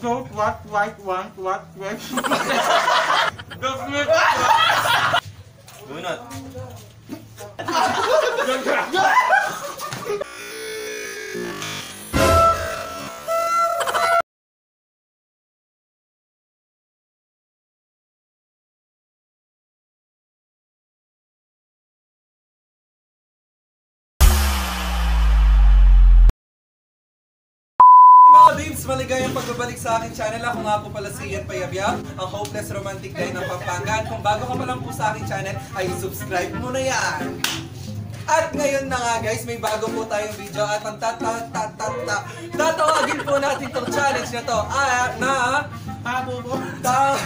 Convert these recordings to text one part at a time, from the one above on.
goat, what, white, one, what, red. The flip. Bunot. Mga maligayang pagbabalik sa aking channel. Ako nga po pala si Ian Payabyab, ang hopeless romantic guy ng Pampanga. At kung bago ka pa lang po sa aking channel, ay subscribe mo na yan! At ngayon na nga guys, may bago po tayong video at ang tatatatata tatawagin po natin tong challenge na to ah, na Pabo mo. Tongue,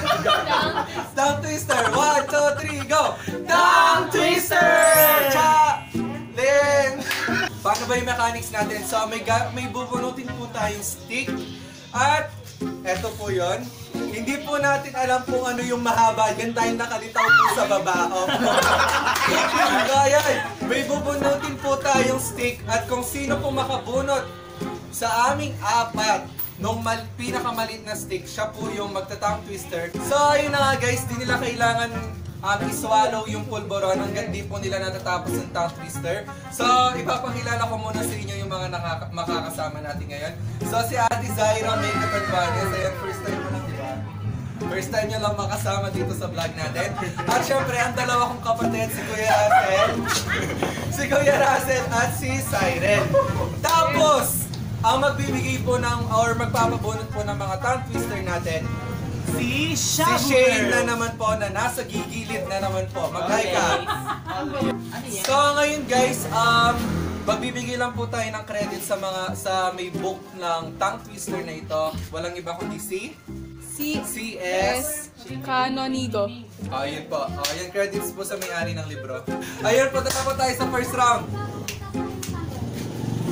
tongue twister. One, two, three, go! Tongue twister! Challenge! Paano ba yung mechanics natin? So, may, may bubunutin po tayong stick. At, eto po yon. Hindi po natin alam kung ano yung mahaba. Yan tayo nakalitaw po sa baba. Oh. so, ayan. May bubunutin po tayong stick. At kung sino po makabunot sa aming apat, nung mal pinakamalit na stick, siya po yung magta-tongue twister. So, ayun na nga guys, di nila kailangan um, iswallow yung pulboron hanggang di po nila natatapos yung tongue twister. So, ipapakilala ko muna sa inyo yung mga makakasama natin ngayon. So, si Ate Zaira Makeup Advances. Ayan, first time mo lang, di ba? First time niya lang makasama dito sa vlog natin. At syempre, ang dalawa kong kapatid, si Kuya Russell, si Kuya Russell at si Siren. Tapos, ang magbibigay po ng, or magpapabunot po ng mga tongue twister natin, Si si Shane na naman po na nasa gigilid na naman po. Mag-hi ka. So ngayon guys, um, magbibigay lang po tayo ng credit sa mga sa may book ng tongue twister na ito. Walang iba kundi si Si CS Canonigo. Ayun po. Ayun credits po sa may-ari ng libro. Ayun po, po tayo sa first round.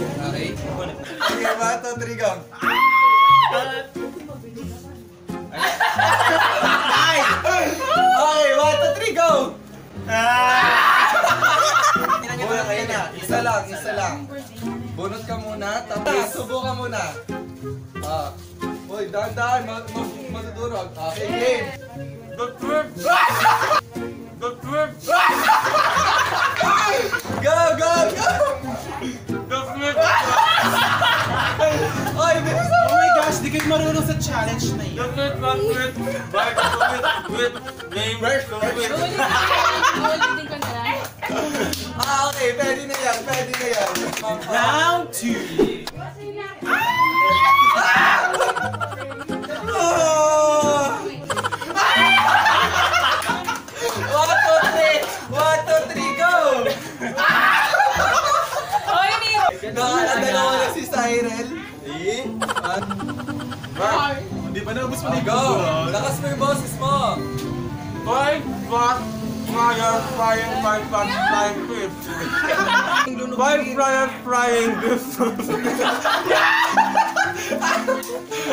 Okay. Okay, one, two, three, go. Okay, one, two, three, go! Bunot ka na. Isa lang, isa lang. Bunot ka muna, tapos subo ka muna. Ah. Uy, dahan-dahan, mag mag matutulog. Okay, game. The flip. The flip. Marunong sa challenge na yun. flip, one flip. Back to it, with name, to it. Ulitin ko na lang. Ah, okay, pwede na yan, pwede na yan. Round two. Mo na buburon? Lakas mo yung boses mo! Five, five, fire, flying, five, five, flying fish. Five flyers flying fish.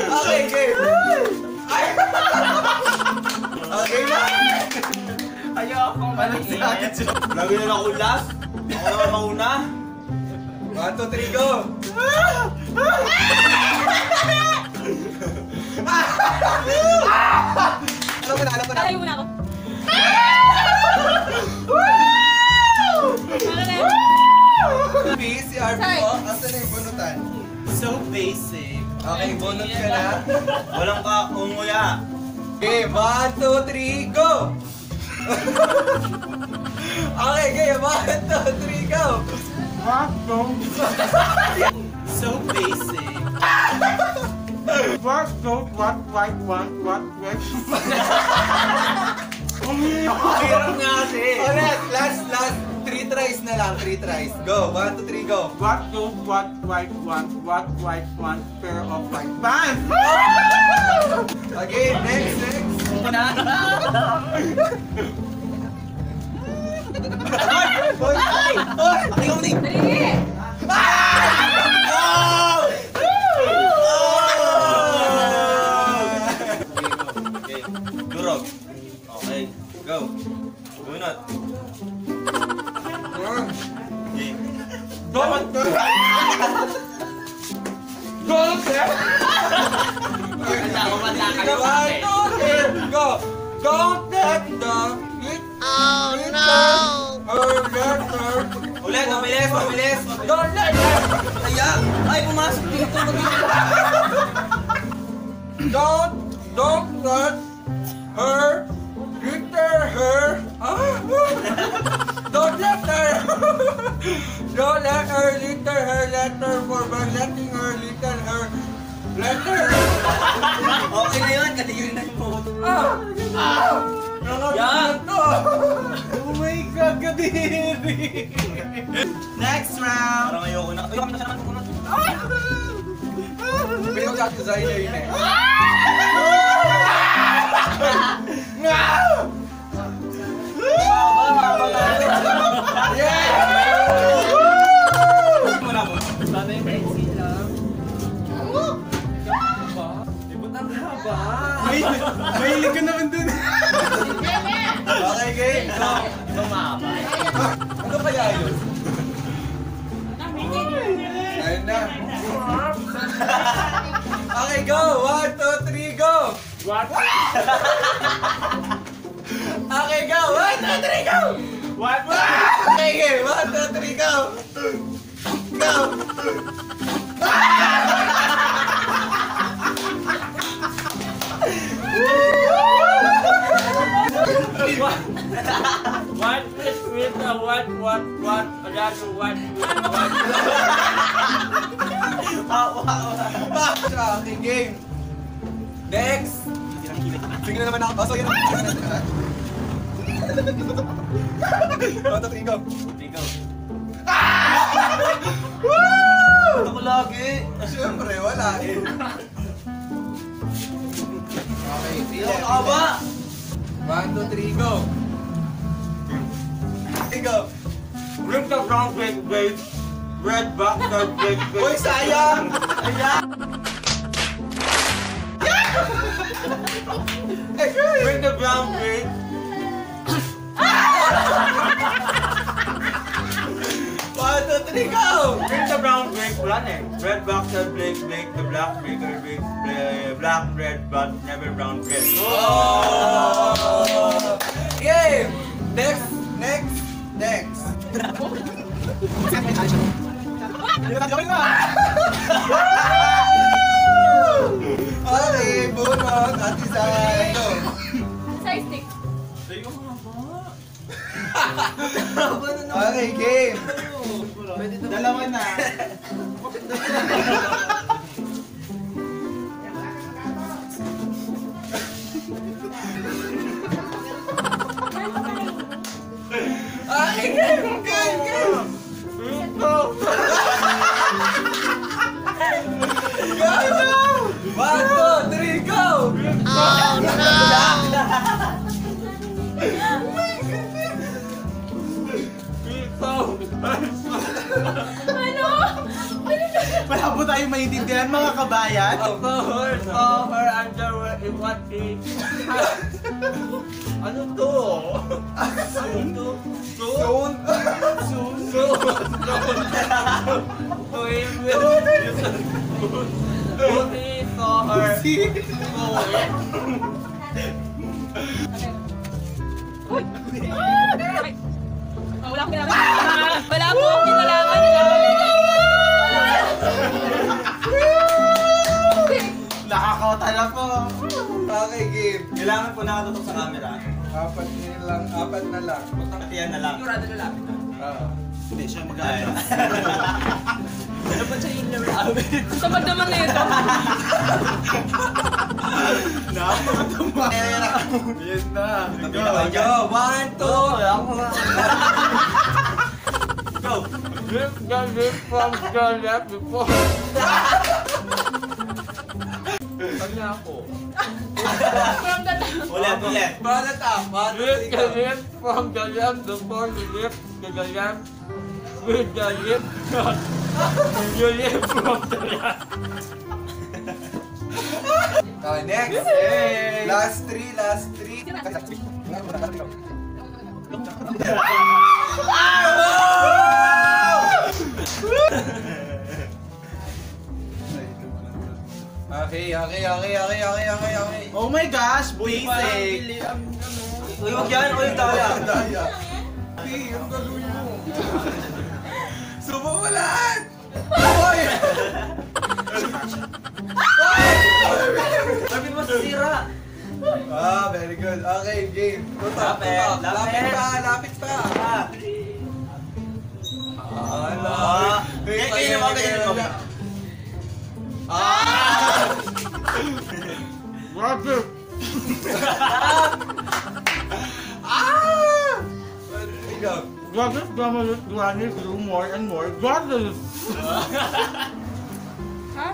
Okay, game! Okay na! Lagi na ako last. Ako naman mauna. One, two, three, go! Alam mo na, alam mo na. Ako. Ano na? B, si RP po. Asan na yung bunutan? So basic. Okay, bunot ka na. Walang ka umuya. Okay, one, two, three, go! okay, game. One, two, three, go! What? So basic. What? No. What? White? One? What? Red? Hirap nga kasi. Ulit, last, last. Three tries na lang, three tries. Go, one, two, three, go. What? No. What? White? One? What? White? One? Pair of white pants. Okay, next, next. Hoy! Hoy! Ikaw ni! Dali! Two, three, go! Don't let the it Oh no! Her letter Ulit, mabilis, mabilis. Don't let her Ayan! Ay, pumasok dito. Don't Don't let her Litter her ah, Don't let her Don't let her litter her letter for by letting her litter her letter Okay na yun, katigil na mo. Ah! Ah! To! Oh my God, kadiri! Next round! Parang ayoko na. Ayoko na siya naman. Pero ka designer yun eh. Muna mahilig ka naman dun. Okay, game. Go. Ano kaya yun? Ayun na. Okay, go! One, two, three, go! What? Okay, go! One, two, three, go! What? Okay, game! One, two, three, go! Go! What, what, what, another what, with what? Okay, game. Next! Tingnan naman ako. Oh, so yun ang tingnan natin, ha? One, two, three, go! Ikaw. Ako lagi. Siyempre, wala eh. Okay, Ayoko ka ba? One, two, three, go! Go! The brown big big red the big big. Uy, sayang! Bring the brown big. One, two, three, go! Bring the brown big running. Red back the big big the black big uh, black red but never brown big. Oh! Game! Next, next, next. Okay, bunot at. Go! Size stick. Okay, game. Dalawa na. Tayong maintindihan mga kabayan. Of course. Oh, her underwear is what is. ano to? Ano to? Soon. Soon. Soon. Wait, wait. Puti saw her. Uy! Ay! Ah, wala akong kinalaman. Wala akong kinalaman. Nakakauta na po. Okay, game. Kailangan po nakatutok sa camera. Apat na lang, apat na lang. Katiyan na lang. Ah. Hindi siya mag-aayos. Ang tamad naman na ito. Yes na. Tabi na kayo dyan. Go, one, two. Go! Lift the lip from the left before. Ano ako? From the top. Ulit, ulit. Para top. One, two, three, the lip from the left before you lift to the left. With the lip. you lift from the left. Ah, next. Hey! Last three, last three. Okay, okay, okay, okay, okay, okay, okay. Oh my gosh, basic! Uy, huwag yan. Uy, daya. Daya. Hey, ang gagawin mo? Lahat! Hoy! Sabi mo sira. Ah, very good. Okay, game. Tutok, tutok. lapit. Pa, lapit pa. Ah. Ah, Ah. Ganyan, ganyan mo, ganyan mo. Ah! Brother! Ah! Ikaw. Brother, Brother, Granny grew more and more brothers! Ha?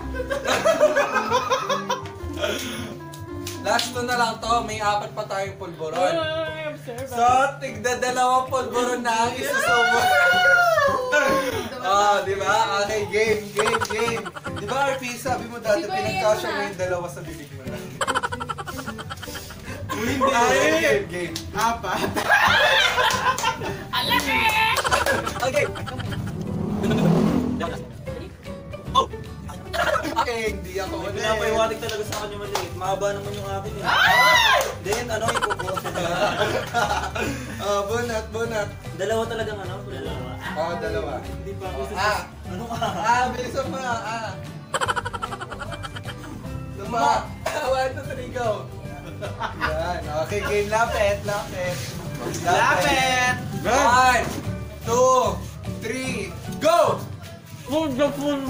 Last na lang to. May apat pa tayong observe. So, tigda dalawang pulboron na ang isusubo. Ah, di ba? Okay, game, game, game. Di ba, RP, sabi mo dati, pinagkasya mo yung dalawa sa bibig. Hindi. Okay, game, game. Apat. Okay. Oh! Okay, hindi ako ulit. pinapahiwatig talaga sa kanya maliit. Mahaba naman yung akin eh. Then, ano, ipupuha ko Ah, bunat, bunat. Dalawa talagang ano? Dalawa. Oh, dalawa. Hindi pa ako Oh, sa... ah, Ano ka? ah, bilisan mo, ah. Luma. One, two, three, go. Yan. Okay, game. Lapit, lapit. Lapit! One, two, three, go! Full the full!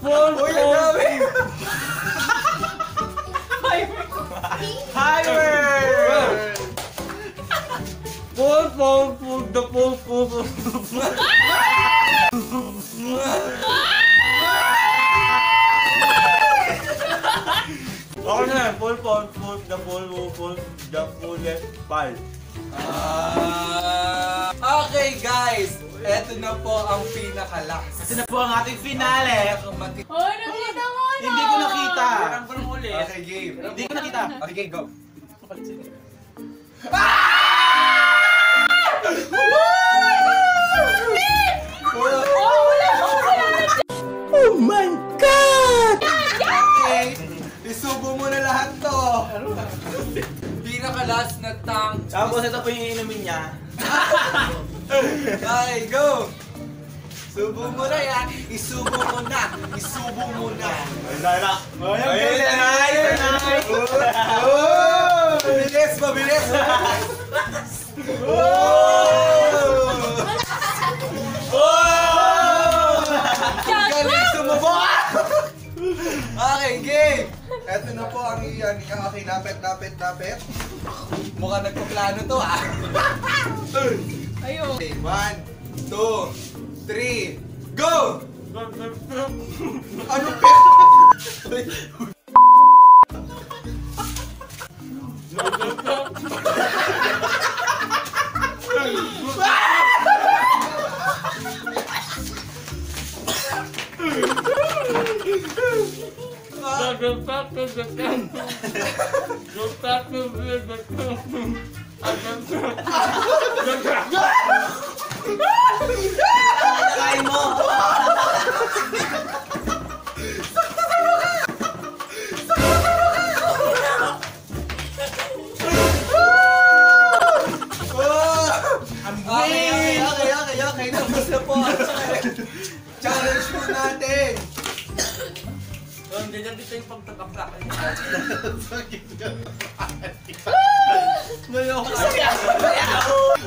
Full, Uy, ang dami! Higher! Full, full, full, the full, full, full, full. Okay. Full, full, full, the full, full, full, the fullest pal. Ah, okay, guys. Eto na po ang pinaka-last. Ito na po ang ating finale. Hoy, nakita mo na! Hindi ko nakita. Okay, game. Hindi ko nakita. Okay, game, go. Oh, Pinaka-last na tank. Tapos ito po yung iinumin niya. Okay, go! Subo mo na yan. Isubo mo na. Isubo mo na. Dala. Ayun, nice, nice. Oh! Mabilis, mabilis. Galing sumubo! Okay, game! Eto na po ang iyan. Okay, lapit, lapit, lapit. Mukhang nagpaplano to ah. Ayun. Okay, one, two, three, go! Ano pe? The fact is the fact. The yung pagtagap sa akin.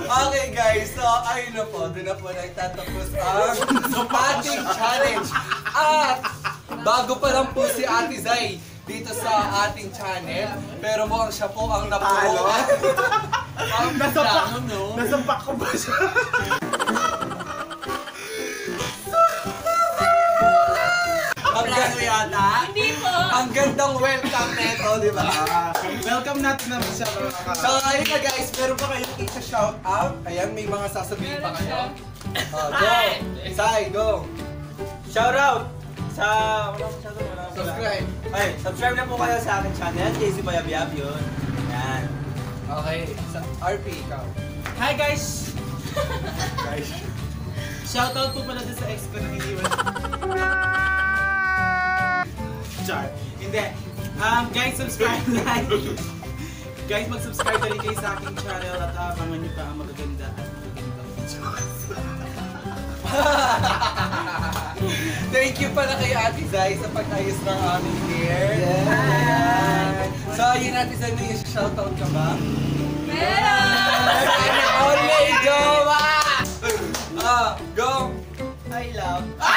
Okay guys, so ayun na po, doon na po nagtatapos ang ating challenge. At bago pa lang po si Ate Zay dito sa ating channel, pero mukhang siya po ang napalo. ang Nasapak, plano, no? nasapak ko ba siya? Ang gandang welcome neto, di ba? Welcome natin na siya mga So ayun na guys, meron pa kayong isa-shout out. Ayan, may mga sasabihin pa kayo. Oh, go! Sai, go! Shout out sa... Wala ko shout out. Wala ko Subscribe. Ay, subscribe na po kayo sa aking channel. JC Bayabyab yun. Yan. Okay, sa RP, ikaw. Hi guys! guys. Shoutout po pala sa ex ko na iniwan. Char. Hindi. Um, guys, subscribe like. guys, mag-subscribe na rin kayo sa aking channel at abangan niyo pa ang magaganda at magagandang videos. Thank you pala kay Ate Zai sa pag-ayos ng aming hair. Yes. So, yun Ate Zai, may shoutout ka ba? Meron! May jowa! Ah, go! I love.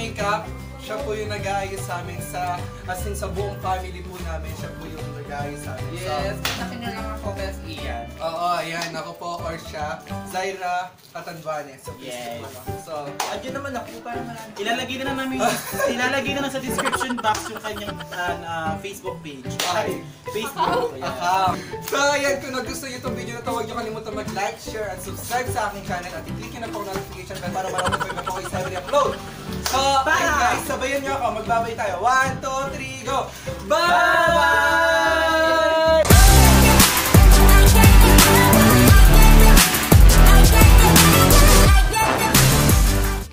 Gusto magpa-makeup, siya po yung nag-aayos sa amin sa, as in sa buong family po namin, siya po yung nag-aayos sa amin. Yes, sa kanya lang ako best Ian. Oo, ayan, ako po, or siya, Zaira Katanbanes. So, Yes. So, Andiyan naman ako para marami. Ilalagay na lang namin, ilalagay na lang sa description box yung kanyang ah, Facebook page. Ay. Facebook. Ayan. Aha. So, ayan, kung nagustuhan niyo itong video na to, huwag niyo kalimutan mag-like, share, and subscribe sa aking channel at i-click niyo na po ang notification bell para marami po yung po isa upload. Ayun guys, sabayan niyo ako. Magbabay tayo. One, two, three, go! Bye!